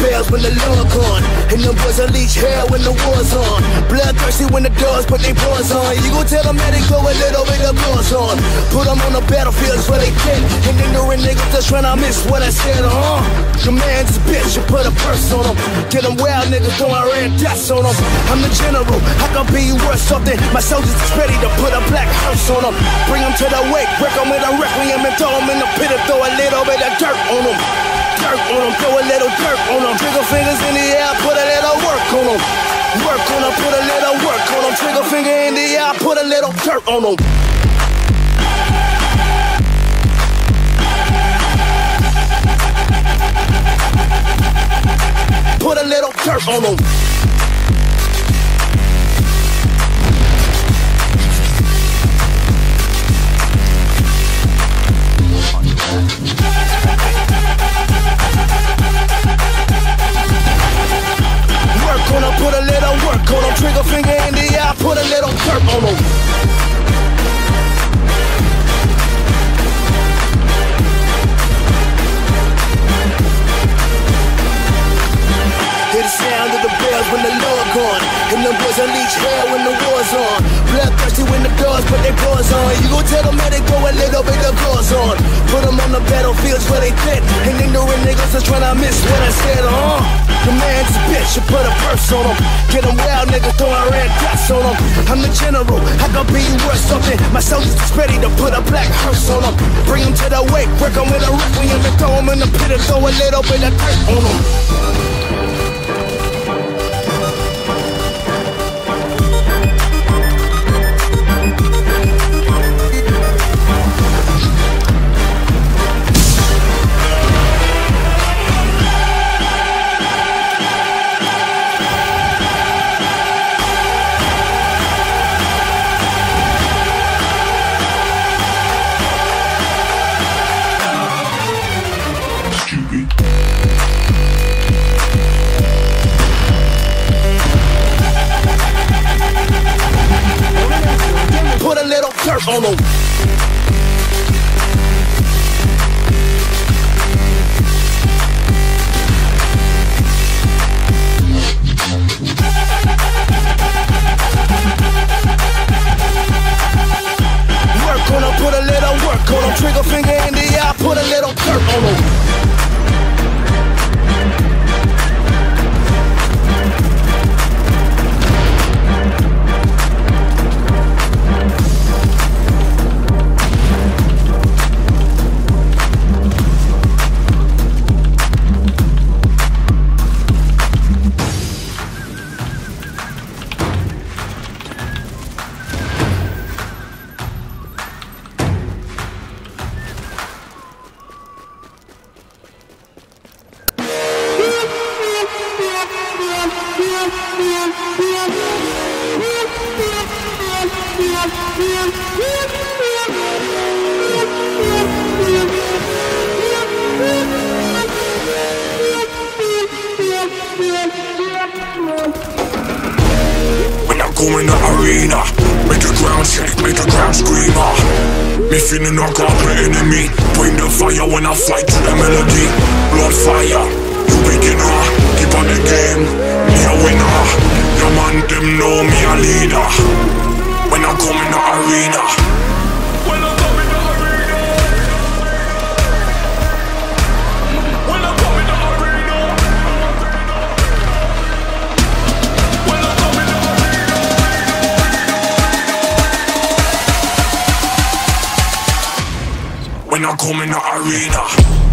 bells when the Lord gone. And them boys unleash hell when the war's on. Bloodthirsty when the dogs put their paws on. You gon' tell them that they go a little bit of gloves on. Put them on the battlefields where they fit. And ignorant niggas just tryna miss what I said, uh. Command this bitch, you put a purse on them. Get them wild niggas throwing red dots on them. I'm the general, I can be worth something. My soldiers is ready to put a black hearse on them. Bring them to the wake, break them with a requiem and throw them in the pit and throw a little bit of dirt on them. Dirt on them, throw a little dirt on them. Trigger fingers in the air, put a little work on them. Work on them, put a little work on them. Trigger finger in the air, put a little dirt on them. Put a little dirt on them. Boys unleash hell when the war's on. Bloodthirsty when the dogs put their paws on. You gon' tell them that they go a little bit of claws on. Put them on the battlefields where they fit. And ignorant niggas are tryna miss what I said, uh. Command this bitch, you put a purse on them. Get them wild niggas throwing red dots on them. I'm the general, I can be worth something. My soldiers is ready to put a black hearse on them. Bring them to the wake, break them with a requiem and throw them in the pit and throw a little bit of dirt on. Little arena, make the ground shake, make the ground scream. ah. Me feeling no got the enemy. Bring the fire when I fly to the melody. Blood fire, you beginner. Keep on the game, I come in the arena